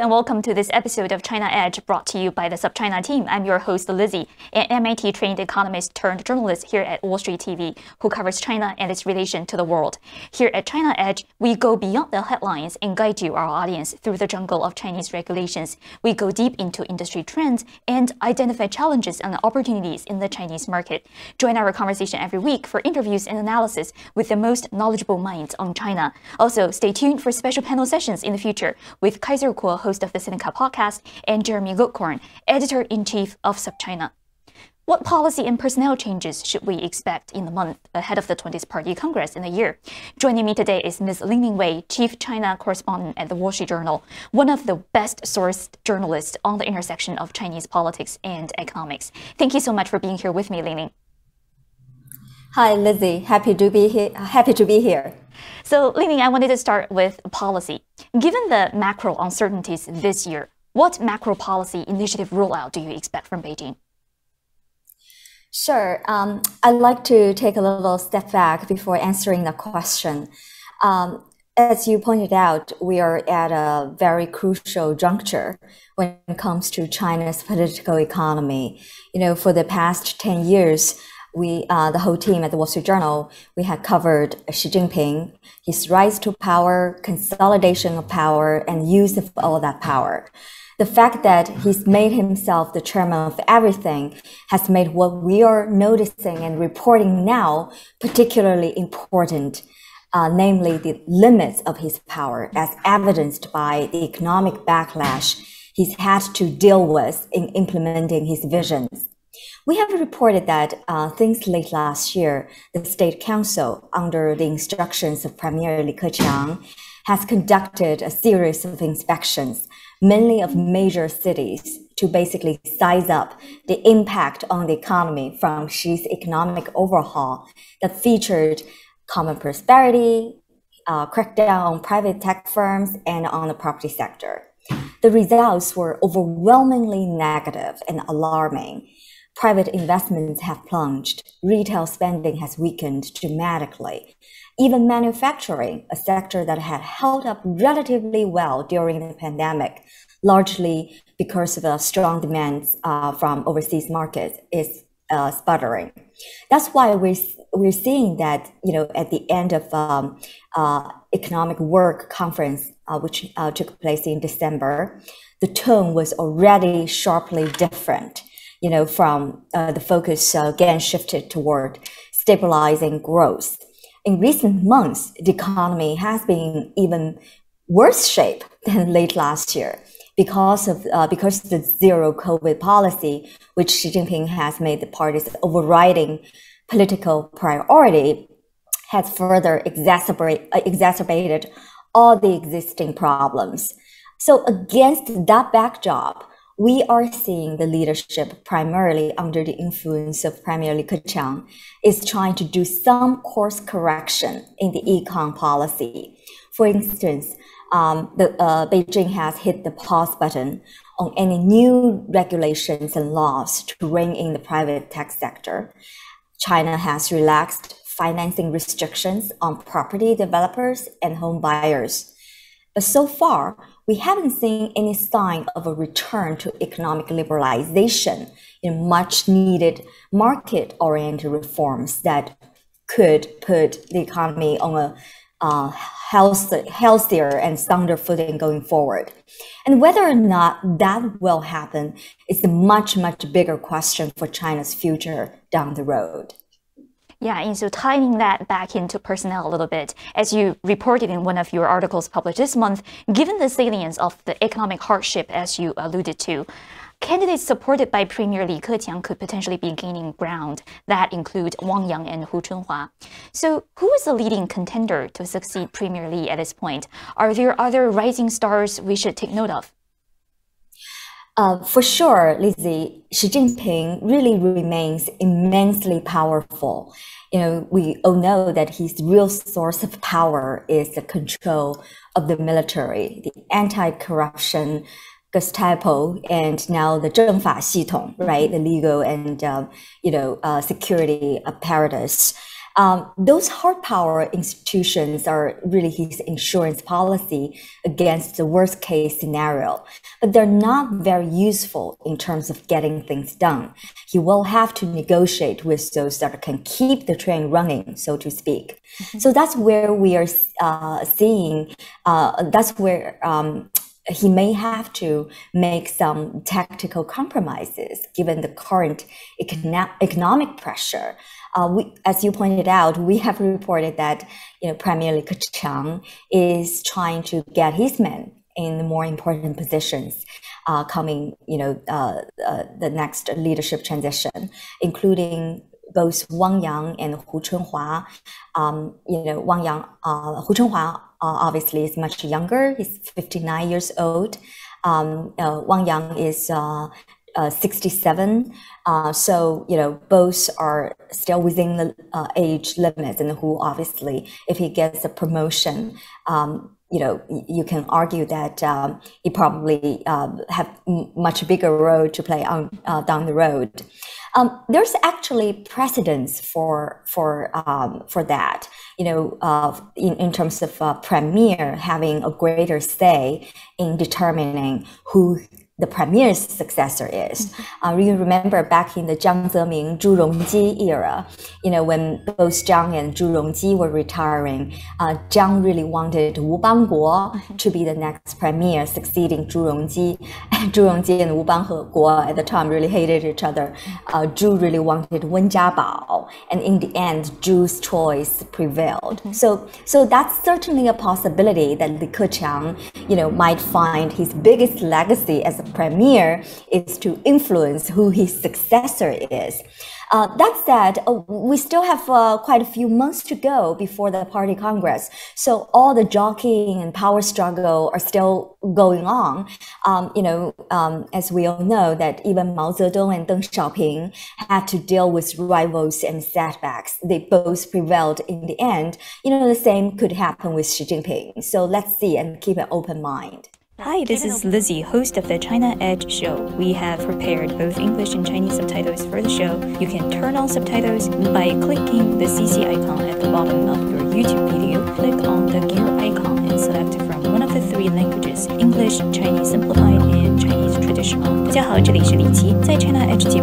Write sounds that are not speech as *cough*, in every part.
and welcome to this episode of China Edge brought to you by the SupChina team. I'm your host, Lizzi, an MIT trained economist turned journalist here at Wall Street TV who covers China and its relation to the world. Here at China Edge, we go beyond the headlines and guide you, our audience, through the jungle of Chinese regulations. We go deep into industry trends and identify challenges and opportunities in the Chinese market. Join our conversation every week for interviews and analysis with the most knowledgeable minds on China. Also, stay tuned for special panel sessions in the future with Kaiser Kuo, host of the Sinica podcast, and Jeremy Goldkorn, editor in chief of SupChina. What policy and personnel changes should we expect in the month ahead of the 20th Party Congress in a year? Joining me today is Ms. Lingling Wei, Chief China Correspondent at the Wall Street Journal, one of the best sourced journalists on the intersection of Chinese politics and economics. Thank you so much for being here with me, Lingling. Hi, Lizzi. Happy to be here. Happy to be here. So, Lingling, I wanted to start with policy. Given the macro uncertainties this year, what macro policy initiative rollout do you expect from Beijing? Sure. Um, I'd like to take a little step back before answering the question. Um, as you pointed out, we are at a very crucial juncture when it comes to China's political economy. You know, for the past 10 years, we, uh, the whole team at the Wall Street Journal, we had covered Xi Jinping, his rise to power, consolidation of power, and use of all that power. The fact that he's made himself the chairman of everything has made what we are noticing and reporting now particularly important. Uh, namely the limits of his power as evidenced by the economic backlash he's had to deal with in implementing his visions. We have reported that uh, since late last year, the State Council, under the instructions of Premier Li Keqiang, has conducted a series of inspections, mainly of major cities, to basically size up the impact on the economy from Xi's economic overhaul that featured common prosperity, uh, crackdown on private tech firms, and on the property sector. The results were overwhelmingly negative and alarming private investments have plunged, retail spending has weakened dramatically. Even manufacturing, a sector that had held up relatively well during the pandemic, largely because of the strong demand uh, from overseas markets, is uh, sputtering. That's why we're we're seeing that you know at the end of um, uh, economic work conference, uh, which uh, took place in December, the tone was already sharply different you know, from uh, the focus uh, again shifted toward stabilizing growth. In recent months, the economy has been even worse shape *laughs* than late last year because of uh, because of the zero COVID policy, which Xi Jinping has made the party's overriding political priority, has further exacerbate, uh, exacerbated all the existing problems. So against that backdrop, we are seeing the leadership primarily under the influence of Premier Li Keqiang is trying to do some course correction in the econ policy. For instance, um, the, uh, Beijing has hit the pause button on any new regulations and laws to rein in the private tech sector. China has relaxed financing restrictions on property developers and home buyers. But so far, we haven't seen any sign of a return to economic liberalization in much needed market oriented reforms that could put the economy on a uh, health, healthier and sounder footing going forward. And whether or not that will happen is a much, much bigger question for China's future down the road. Yeah, and so tying that back into personnel a little bit, as you reported in one of your articles published this month, given the salience of the economic hardship, as you alluded to, candidates supported by Premier Li Keqiang could potentially be gaining ground. That include Wang Yang and Hu Chunhua. So, who is the leading contender to succeed Premier Li at this point? Are there other rising stars we should take note of? Um, for sure, Lizzi, Xi Jinping really remains immensely powerful. You know, we all know that his real source of power is the control of the military, the anti-corruption Gestapo, and now the Zhengfa 系统, right? The legal and, um, you know, uh, security apparatus. Um, those hard power institutions are really his insurance policy against the worst case scenario, but they're not very useful in terms of getting things done. He will have to negotiate with those that can keep the train running, so to speak. Mm-hmm. So that's where we are uh, seeing, uh, that's where um, he may have to make some tactical compromises given the current econo- economic pressure. Uh, we, as you pointed out, we have reported that you know Premier Li Keqiang is trying to get his men in the more important positions uh, coming, you know, uh, uh the next leadership transition, including both Wang Yang and Hu Chunhua. Um, you know, Wang Yang, uh, Hu Chunhua uh, obviously is much younger. He's 59 years old. Um, uh, Wang Yang is uh, 67. Uh, so, you know, both are still within the uh, age limit. And who obviously, if he gets a promotion, um, you know, you can argue that um, he probably um, have much bigger role to play on uh, down the road. Um, there's actually precedence for for um, for that. You know, uh, in, in terms of uh, premier having a greater say in determining who the premier's successor is. Mm-hmm. Uh, you remember back in the Jiang Zemin, Zhu Rongji era, you know, when both Jiang and Zhu Rongji were retiring, uh, Jiang really wanted Wu Bangguo mm-hmm. to be the next premier, succeeding Zhu Rongji. *laughs* Zhu Rongji and Wu Bangguo at the time really hated each other. Uh, Zhu really wanted Wen Jiabao, and in the end, Zhu's choice prevailed. Mm-hmm. So, so that's certainly a possibility that Li Keqiang, you know, might find his biggest legacy as a premier is to influence who his successor is. Uh, that said, uh, we still have uh, quite a few months to go before the party congress. So all the jockeying and power struggle are still going on. Um, you know, um, as we all know, that even Mao Zedong and Deng Xiaoping had to deal with rivals and setbacks. They both prevailed in the end. You know, the same could happen with Xi Jinping. So let's see and keep an open mind. Hi, this is Lizzi, host of the China Edge Show. We have prepared both English and Chinese subtitles for the show. You can turn on subtitles by clicking the CC icon at the bottom of your YouTube video. Click on the gear icon and select from one of the three languages, English, Chinese Simplified, and Chinese Traditional. 大家好，这里是李琦，在 China Edge CC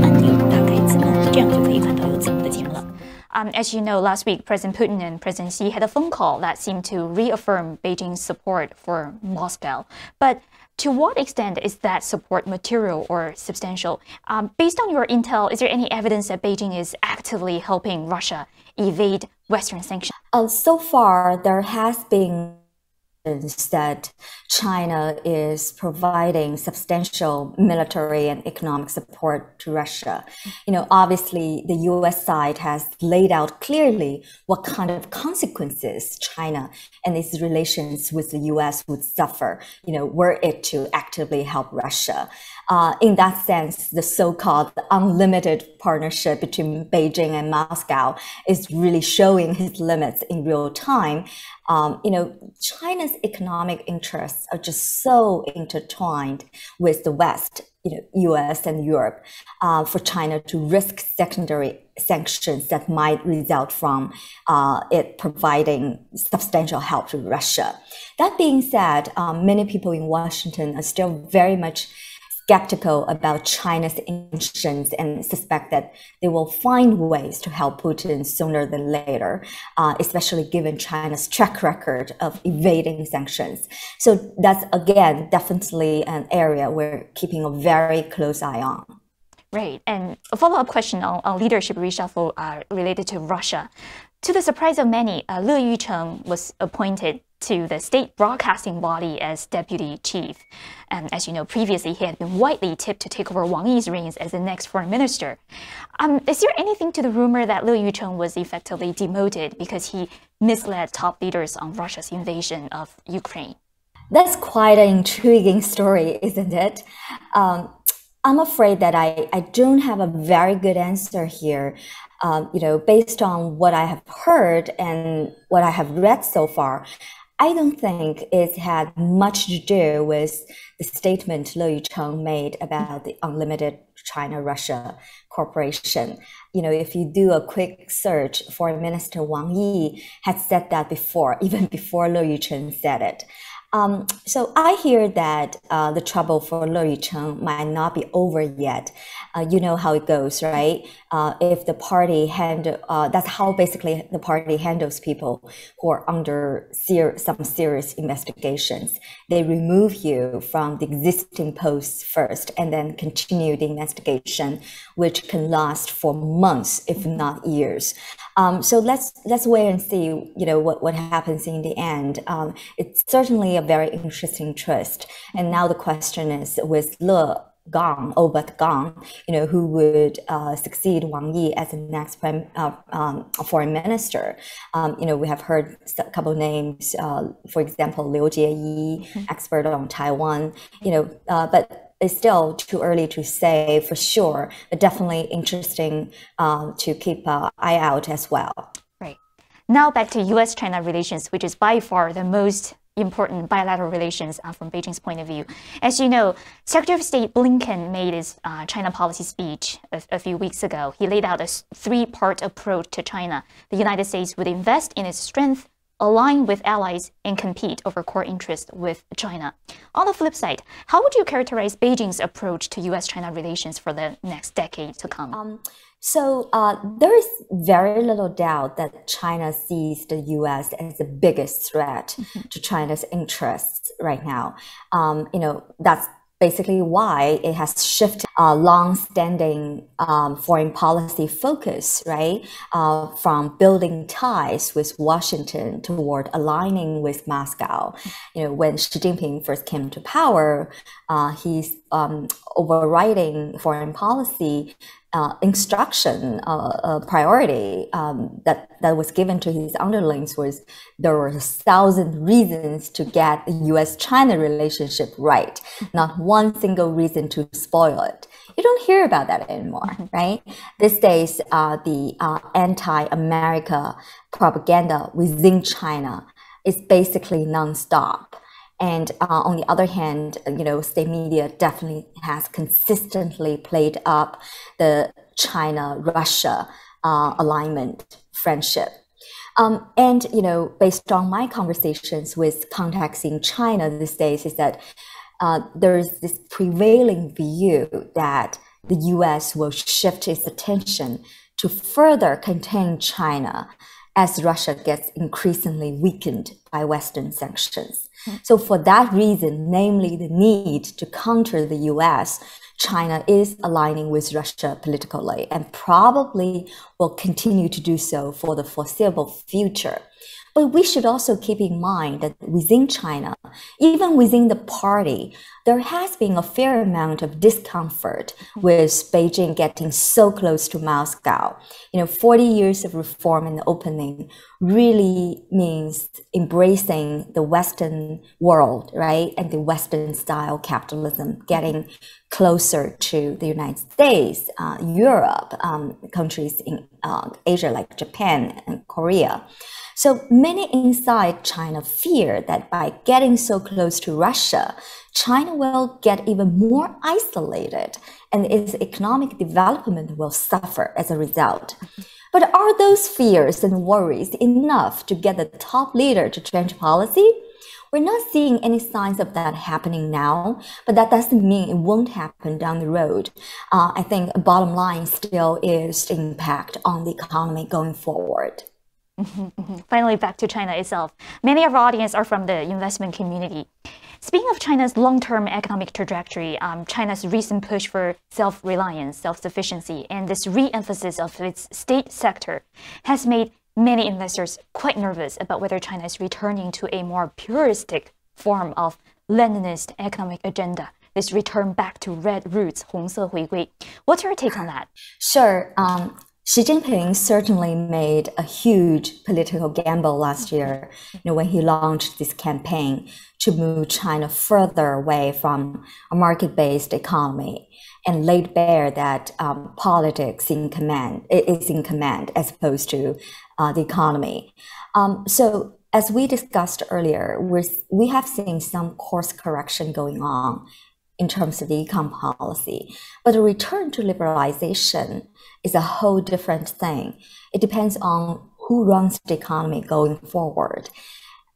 按钮。这样就可以。um, as you know, last week, President Putin and President Xi had a phone call that seemed to reaffirm Beijing's support for Moscow. But to what extent is that support material or substantial? Um, based on your intel, is there any evidence that Beijing is actively helping Russia evade Western sanctions? Uh, so far, there has been that China is providing substantial military and economic support to Russia. You know, obviously the US side has laid out clearly what kind of consequences China and its relations with the US would suffer, you know, were it to actively help Russia. Uh, in that sense, the so-called unlimited partnership between Beijing and Moscow is really showing its limits in real time. Um, you know, China's economic interests are just so intertwined with the West, you know, U.S. and Europe, uh, for China to risk secondary sanctions that might result from uh, it providing substantial help to Russia. That being said, um, many people in Washington are still very much skeptical about China's intentions and suspect that they will find ways to help Putin sooner than later, uh, especially given China's track record of evading sanctions. So that's again definitely an area we're keeping a very close eye on. Right. And a follow up question on, on leadership reshuffle uh, related to Russia. To the surprise of many, uh, Le Yucheng was appointed to the state broadcasting body as deputy chief. And as you know, previously he had been widely tipped to take over Wang Yi's reins as the next foreign minister. Um, is there anything to the rumor that Le Yucheng was effectively demoted because he misled top leaders on Russia's invasion of Ukraine? That's quite an intriguing story, isn't it? Um, I'm afraid that I, I don't have a very good answer here. Um, you know, based on what I have heard and what I have read so far, I don't think it had much to do with the statement Le Yucheng made about the unlimited China-Russia cooperation. You know, if you do a quick search, Foreign Minister Wang Yi had said that before, *laughs* even before Le Yucheng said it. Um, so I hear that uh, the trouble for Le Yucheng might not be over yet. Uh, you know how it goes, right? Uh, if the party handle, uh, that's how basically the party handles people who are under ser- some serious investigations. They remove you from the existing posts first, and then continue the investigation, which can last for months, if not years. Um, so let's let's wait and see, you know, what what happens in the end. Um, it's certainly a very interesting twist. And now the question is with Le Gang, Obert Gang, you know, who would uh, succeed Wang Yi as the next prime, uh, um, foreign minister. Um, you know, we have heard a couple names, uh, for example, Liu Jieyi, mm-hmm. expert on Taiwan, you know, uh, but it's still too early to say for sure, but definitely interesting um, to keep an eye out as well. Right. Now back to US China relations, which is by far the most important bilateral relations uh, from Beijing's point of view. As you know, Secretary of State Blinken made his uh, China policy speech a, a, few weeks ago. He laid out a three part approach to China. The United States would invest in its strength, align with allies, and compete over core interests with China. On the flip side, how would you characterize Beijing's approach to US China relations for the next decade to come? Um, so uh, there is very little doubt that China sees the U.S. as the biggest threat mm-hmm. to China's interests right now. Um, you know that's basically why it has shifted uh, long-standing um, foreign policy focus, right, uh, from building ties with Washington toward aligning with Moscow. You know, when Xi Jinping first came to power, uh, he's um, overriding foreign policy uh, instruction uh, uh, priority um, that that was given to his underlings was there were a thousand reasons to get the U.S.-China relationship right, not one single reason to spoil it. You don't hear about that anymore, mm-hmm. right? These days, uh, the uh, anti-America propaganda within China is basically nonstop. And uh, on the other hand, you know, state media definitely has consistently played up the China-Russia uh, alignment friendship. Um, and you know, based on my conversations with contacts in China these days, is that uh, there is this prevailing view that the U.S. will shift its attention to further contain China as Russia gets increasingly weakened by Western sanctions. *laughs* So for that reason, namely the need to counter the US, China is aligning with Russia politically and probably will continue to do so for the foreseeable future. But we should also keep in mind that within China, even within the party, there has been a fair amount of discomfort with Beijing getting so close to Moscow. You know, 40 years of reform and opening really means embracing the Western world, right? And the Western style capitalism, getting closer to the United States, uh, Europe, um, countries in uh, Asia like Japan and Korea. So many inside China fear that by getting so close to Russia, China will get even more isolated and its economic development will suffer as a result. But are those fears and worries enough to get the top leader to change policy? We're not seeing any signs of that happening now, but that doesn't mean it won't happen down the road. Uh, I think bottom line still is the impact on the economy going forward. Mm-hmm, mm-hmm. Finally, back to China itself. Many of our audience are from the investment community. Speaking of China's long-term economic trajectory, um, China's recent push for self-reliance, self-sufficiency, and this re-emphasis of its state sector has made many investors quite nervous about whether China is returning to a more puristic form of Leninist economic agenda. This return back to red roots, 红色回归. What's your take on that? Sure. Um, Xi Jinping certainly made a huge political gamble last year, you know, when he launched this campaign to move China further away from a market-based economy and laid bare that um, politics in command is in command as opposed to uh, the economy. Um, so as we discussed earlier, we're, we have seen some course correction going on in terms of the econ policy, but a return to liberalization is a whole different thing. It depends on who runs the economy going forward.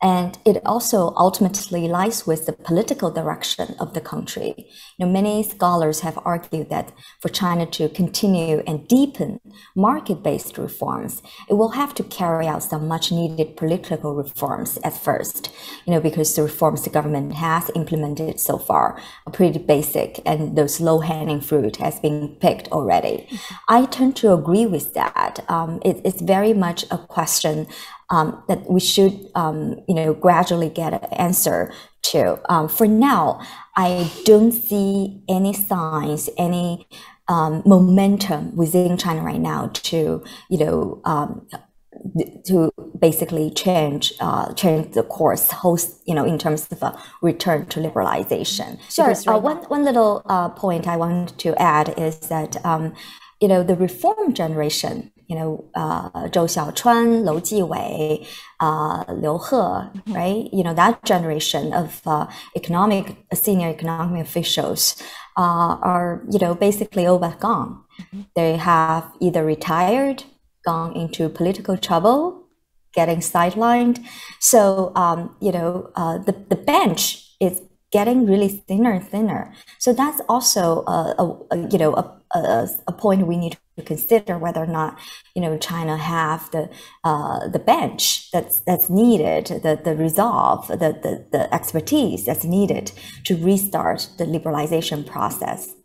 And it also ultimately lies with the political direction of the country. You know, many scholars have argued that for China to continue and deepen market-based reforms, it will have to carry out some much-needed political reforms at first. You know, because the reforms the government has implemented so far are pretty basic, and those low-hanging fruit has been picked already. I tend to agree with that. Um, it, it's very much a question um, that we should, um, you know, gradually get an answer to. Um, for now, I don't see any signs, any um, momentum within China right now to, you know, um, to basically change uh, change the course, host you know in terms of a return to liberalization. Sure. Right uh, one one little uh, point I want to add is that um, you know the reform generation you know, uh, Zhou Xiaochuan, Lou Jiwei, uh, Liu He, right? You know, that generation of uh, economic, senior economic officials uh, are, you know, basically over gone. Mm-hmm. They have either retired, gone into political trouble, getting sidelined. So, um, you know, uh, the, the bench is getting really thinner and thinner. So that's also a, a, a you know a, a, a, point we need to consider whether or not you know China have the uh, the bench that's that's needed, the the resolve, the, the the expertise that's needed to restart the liberalization process.